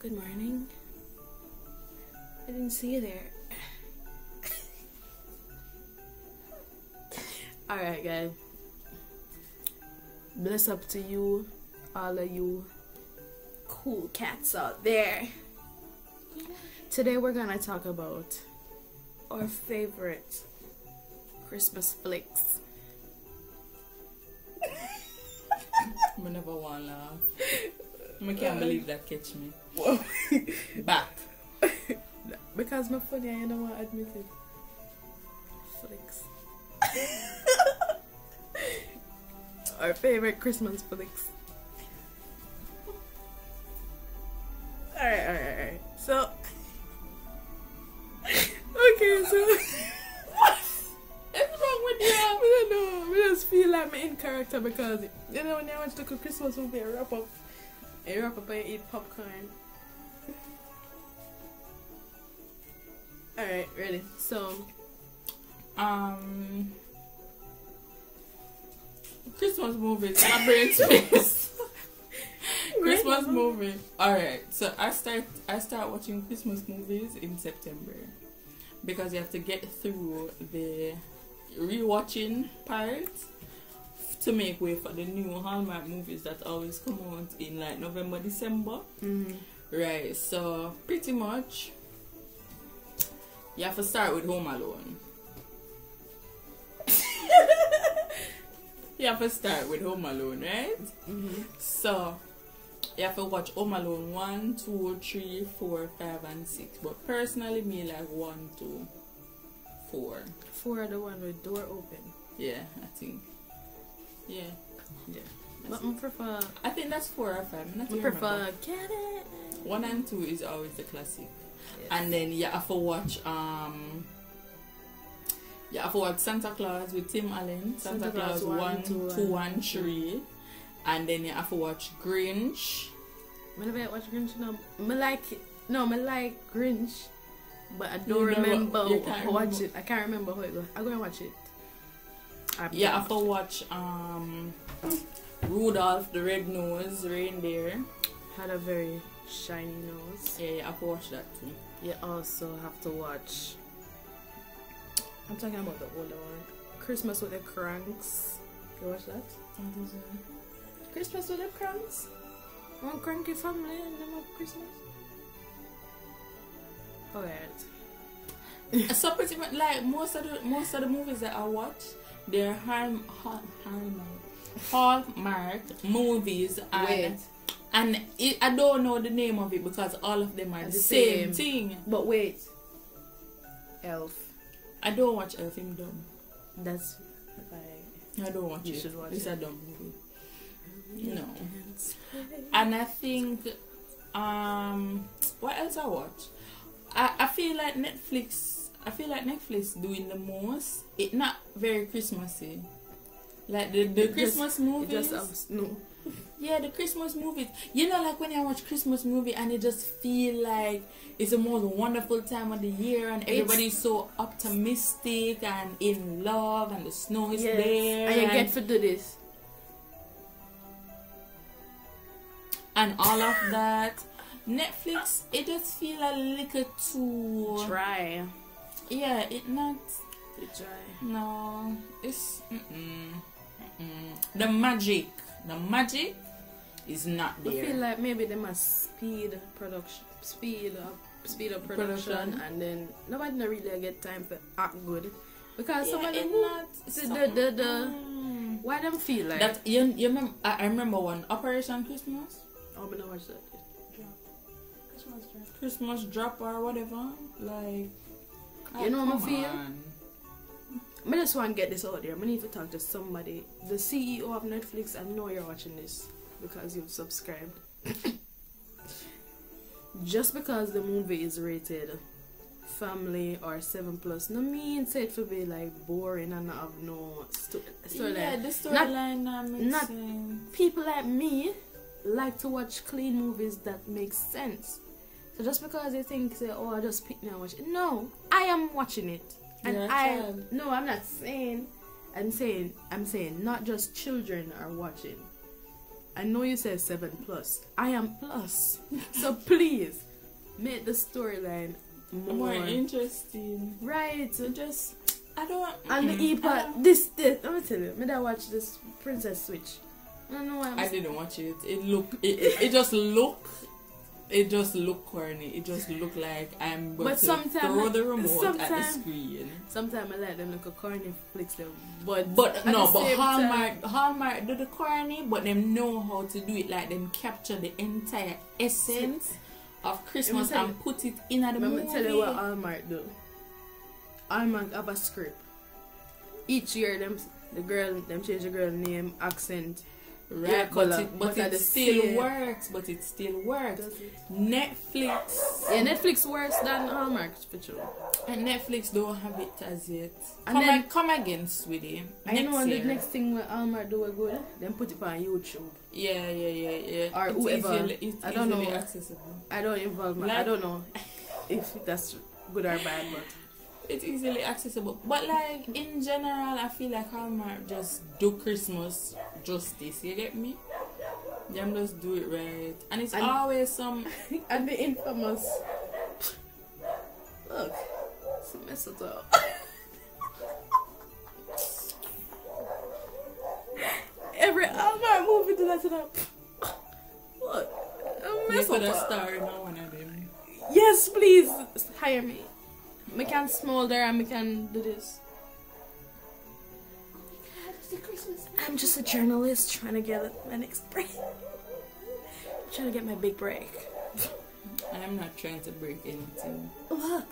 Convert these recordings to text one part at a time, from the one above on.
Good morning. I didn't see you there. Alright, guys. Bless up to you, all of you cool cats out there. Today we're gonna talk about our favorite Christmas flicks. I never want to laugh. I can't um, believe that catch me. Back. because my funny, I don't want to admit it. Flicks. our favorite Christmas flicks. Alright, alright, alright. So. Like I'm character because you know when I watch the Christmas movie, I wrap up, I wrap up and eat popcorn. All right, ready. So, Um. Christmas movies. My brain space. Christmas movie. Alright, so I start I start watching Christmas movies in September. Because you have to get through the rewatching part to make way for the new Hallmark movies that always come out in like November, December. mm, Right, so pretty much you have to start with Home Alone. you have to start with Home Alone, right? mm So you have to watch Home Alone 1, 2, 3, 4, 5, and 6. But personally, me like 1, 2, 4. four the one with door open. Yeah, I think. Yeah. Yeah. But I prefer, I think that's 4 or 5. I'm not I prefer get it. 1 and 2 is always the classic. Yes. And then you have to watch um you have to watch Santa Claus with Tim Allen. Santa, Santa Claus, Claus 1, one, 2, two, and and 3. And then you have to watch Grinch. I never watch Grinch now. I like no, I like Grinch, but I don't remember can't watch remember. it. I can't remember how it goes. I'm gonna watch it. I You have to watch um Rudolph the Red Nose Reindeer. had a very shiny nose. Yeah, yeah I've to watch that too. You also have to watch. I'm talking about the older one. Christmas with the Cranks. You watch that? Christmas with the Cranks. One cranky family and them have Christmas. Alright. so pretty much like most of the most of the movies that I watch, they're Hall, Hall, Hallmark, Hallmark movies and Wait. and it, I don't know the name of it because all of them are the, The same, same. thing. But wait. Elf. I don't watch Elf in Dumb. That's like. I don't watch You it. should watch it's it. a dumb movie. No. And I think um what else I watch? I, I feel like Netflix I feel like Netflix doing the most. It not very Christmassy. Like the, the It just- Christmas It movies. just no. yeah, the Christmas movies. You know, like when I watch Christmas movie and it just feel like it's the most wonderful time of the year and It's- everybody's so optimistic and in love and the snow is Yes. there And you get to do this. and all of that. Netflix, it just feel a little too. Try. Yeah, it not. Try. No, it's mm-mm, mm-mm. the magic. The magic is not there. I feel like maybe they must speed production, speed up, speed up production, Production. and then nobody not really get time for act good because some yeah, it not. the- the- the- the- Mm. why them feel like That you, you remember? I, I remember one Operation Christmas, Oh, I'm gonna watch that. Christmas drop or whatever. Like, You know what I feel? I just want to get this out there. I need to talk to somebody, the CEO of Netflix. I know you're watching this because you've subscribed. Just because the movie is rated family or seven plus, no mean say it will be like boring and not have no sto- storyline. yeah, the storyline not, makes not- people like me like to watch clean movies that make sense. So just because you think say, oh I just pick me and watch it. No, I am watching it. And a I no, I'm not saying. I'm saying I'm saying not just children are watching. I know you said seven plus. I am plus. so please make the storyline more, More interesting. right. So just I don't. want. And the mm, E I part, this, this, let me tell you, me I watch this Princess Switch. I don't know why I'm I didn't watch it. It look. It, it, it just look. It just look corny. It just look like I'm going But to sometime- throw the remote at the screen. Sometimes I like them little corny flicks them, but But no, but Hallmark, time- Hallmark do the corny, but them know how to do it. Like them capture the entire essence of Christmas and put it in at the Let movie. me tell you what Hallmark do. Hallmark have a script. Each year, them the girl, them change the girl name, accent. Right, hair but colour, it, but but it still same- works. But it still works. It? Netflix Yeah, Netflix worse than Hallmark for sure. and Netflix don't have it as yet. And come, then- ag- come again, sweetie. I Next know the next thing what Hallmark do a good, then put it on YouTube. Yeah, yeah, yeah, yeah. Or it's whoever. Easily, it's I don't know. accessible. I don't involve my. I don't know if that's good or bad, but It's easily accessible. But like in general, I feel like Hallmark just do Christmas justice. You get me? Them just do it right, and it's And- always some. and the infamous. Look, it's a mess mistletoe. Every Hallmark movie do that to them. Look, a mistletoe. have starred in one of them. Yes, please hire me. We can smolder and we can do this. I'm just a journalist trying to get my next break. trying to get my big break. I'm not trying to break anything. Look,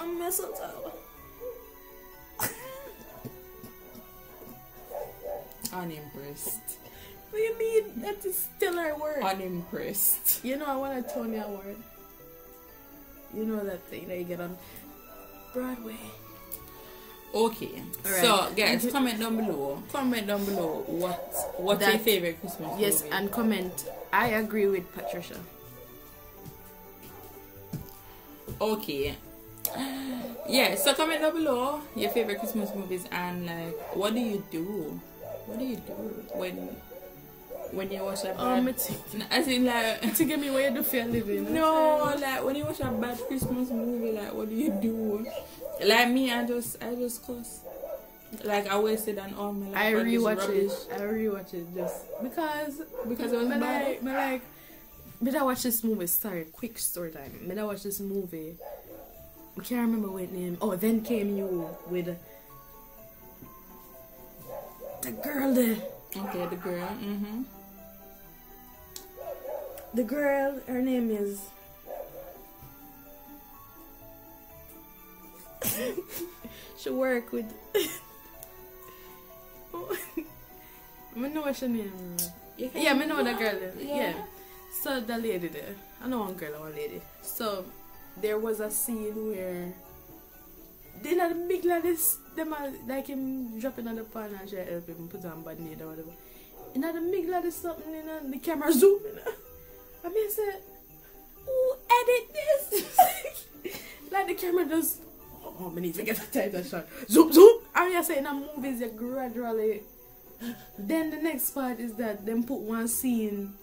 I'm a mistletoe. Unimpressed. What do you mean? That is still our word. Unimpressed. You know, I want a Tony Award. You know that thing that you get on Broadway. Okay. So guys, comment down below. Comment down below what what's your favorite Christmas Yes, movie? and comment. I agree with Patricia. Okay. Yeah, so comment down below your favorite Christmas movies and like what do you do? What do you do when when you watch a bad Um, it's as in like to get me where you do feel living. no like when you watch a bad Christmas movie like what do you do? Like me I just I just cuss. Like I wasted an all my life. I rewatch it. I rewatch it just because Because it was me bad? like, me like, me I watch this movie. Sorry, quick story time. Me I watch this movie. I can't remember what name. Oh, then came you with the girl there. Okay, the girl. Mm-hmm. The girl, her name is. she work with. I know what her name. Yeah, I know that girl. Yeah. Yeah. So the lady there, I know one girl, one lady. So there was a scene where they not the big ladies, them are like him dropping on the pan and she help him put on band-aid or whatever. And the big ladies something, you know, the camera zooming. I mean, I said, who edit this? like the camera does. Oh, oh I need to get a tighter shot. Zoom, zoom. I mean, I say in the movies, you gradually. Then the next part is that them put one scene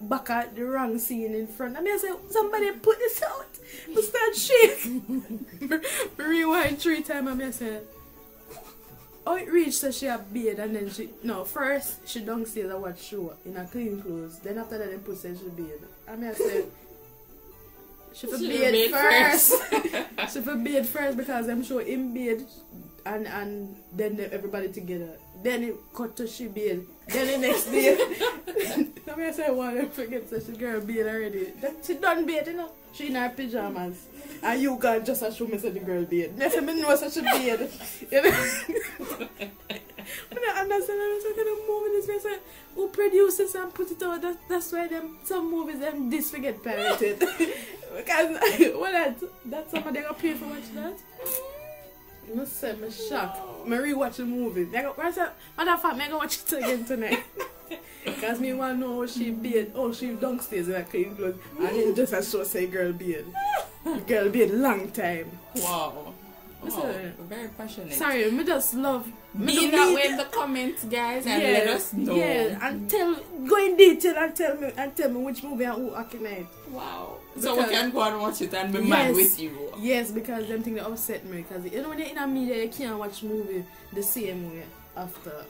back at the wrong scene in front. I mean, I say, somebody put this out. We start shake. Rewind three times. I mean, I say, oh, it reached so she a beard and then she, no, first she downstairs and watch show in a clean clothes. Then after that, they put say she beard. I mean, I said she for beard first. she for beard first because I'm sure him beard and and then everybody together. Then it cut to she beard. Then the next day, let me say one. I forget so she girl beard already. That she done beard, you know. She in her pajamas. And you got just assume me say the girl beard. Me say me know such a beard. You know. I understand I'm talking about movie this way. Say, who produced this and put it out? That, that's why them some movies them this forget pirated. because what that that somebody got paid for watch that. I say, I'm shocked. Me rewatch the movie. I go, said, matter of fact, me go watch it again tonight. Because me want to know how she beard, oh she downstairs in a clean clothes. And then just as show say girl beard. Girl be a long time. Wow. Oh, very passionate. Sorry, me just love. Be that way in the comments, guys, and yeah, let us know. Yeah, and tell go in detail and tell me and tell me which movie and who acting in it. Wow. so we can go and watch it and be Yes. mad with you. Yes, because them thing that upset me because you know when you're in a media you can't watch movie the same way after.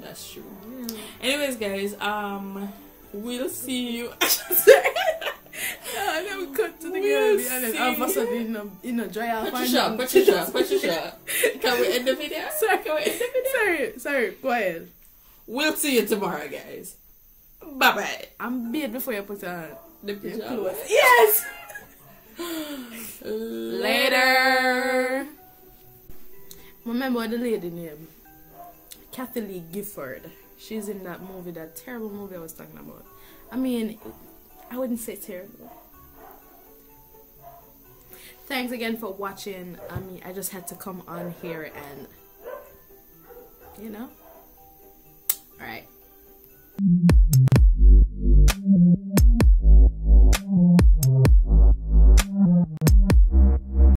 That's true. Yeah. Anyways, guys, um, we'll see you. Yeah, and then we cut to the We'll girl and then all of a see. sudden in a, in a dry off. Patricia, Patricia, Patricia. Can we end the video? Sorry, Can we end the video? sorry, sorry, go ahead. We'll see you tomorrow, guys. Bye bye. I'm beat before you put on The your pajamas. clothes. Yes! Later. Remember the lady name? Kathie Lee Gifford. She's in that movie, that terrible movie I was talking about. I mean, I wouldn't say terrible thanks again for watching. I mean, I just had to come on here and, you know. All right.